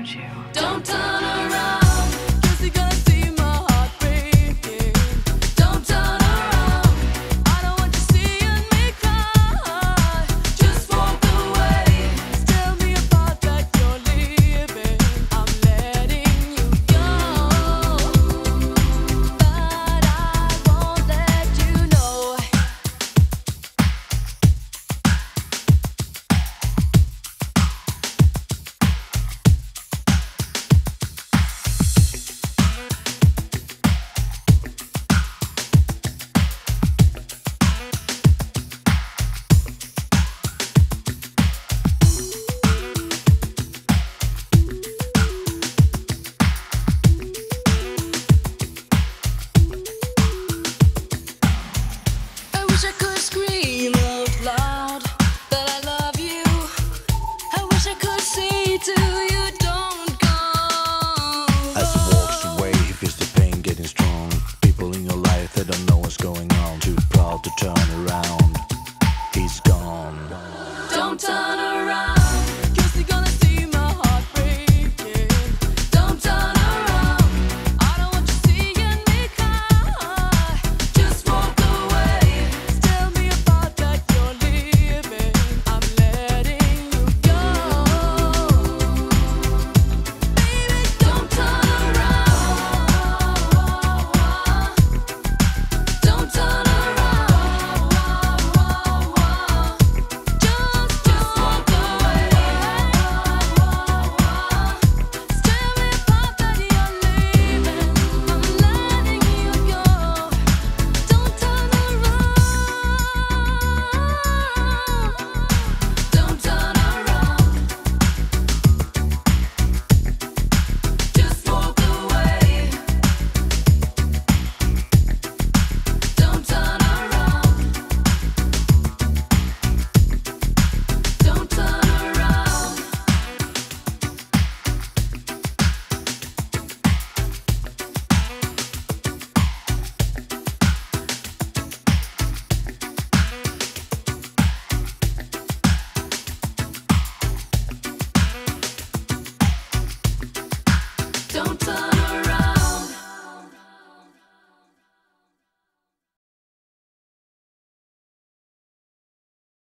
don't you? Don't Don't turn around.